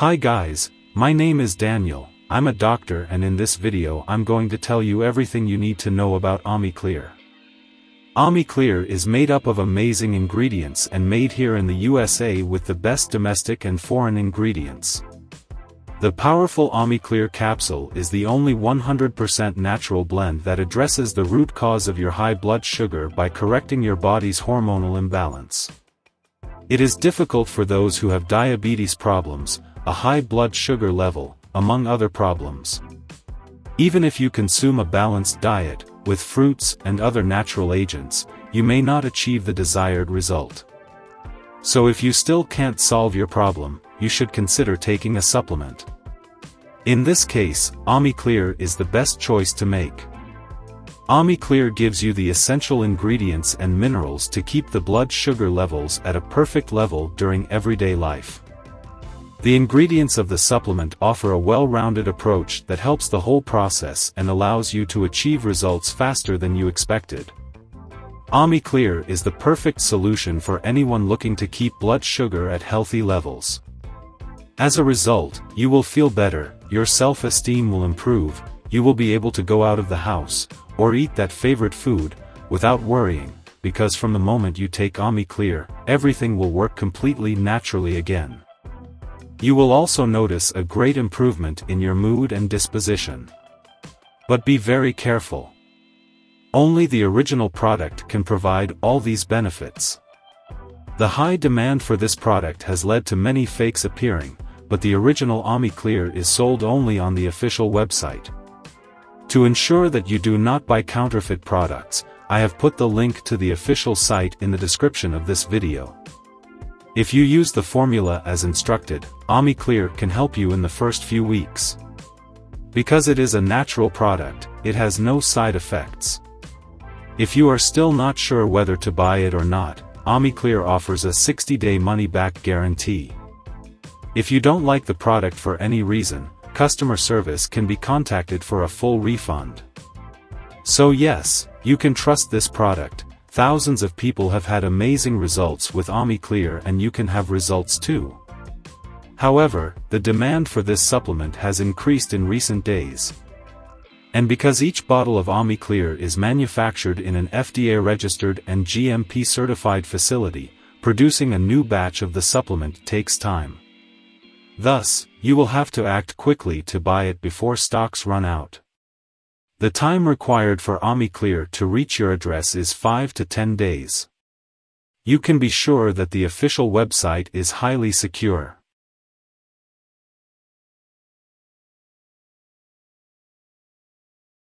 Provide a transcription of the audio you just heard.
Hi guys, my name is Daniel, I'm a doctor and in this video I'm going to tell you everything you need to know about AmiClear. AmiClear is made up of amazing ingredients and made here in the USA with the best domestic and foreign ingredients. The powerful AmiClear capsule is the only 100% natural blend that addresses the root cause of your high blood sugar by correcting your body's hormonal imbalance. It is difficult for those who have diabetes problems, a high blood sugar level, among other problems. Even if you consume a balanced diet, with fruits and other natural agents, you may not achieve the desired result. So if you still can't solve your problem, you should consider taking a supplement. In this case, AmiClear is the best choice to make. AmiClear gives you the essential ingredients and minerals to keep the blood sugar levels at a perfect level during everyday life. The ingredients of the supplement offer a well-rounded approach that helps the whole process and allows you to achieve results faster than you expected. AmiClear is the perfect solution for anyone looking to keep blood sugar at healthy levels. As a result, you will feel better, your self-esteem will improve, you will be able to go out of the house, or eat that favorite food, without worrying, because from the moment you take AmiClear, everything will work completely naturally again. You will also notice a great improvement in your mood and disposition. But be very careful. Only the original product can provide all these benefits. The high demand for this product has led to many fakes appearing, but the original AmiClear is sold only on the official website. To ensure that you do not buy counterfeit products, I have put the link to the official site in the description of this video. If you use the formula as instructed, AmiClear can help you in the first few weeks. Because it is a natural product, it has no side effects. If you are still not sure whether to buy it or not, AmiClear offers a 60-day money-back guarantee. If you don't like the product for any reason, customer service can be contacted for a full refund. So yes, you can trust this product, thousands of people have had amazing results with AmiClear and you can have results too. However, the demand for this supplement has increased in recent days. And because each bottle of AmiClear is manufactured in an FDA-registered and GMP-certified facility, producing a new batch of the supplement takes time. Thus, you will have to act quickly to buy it before stocks run out. The time required for AmiClear to reach your address is 5 to 10 days. You can be sure that the official website is highly secure.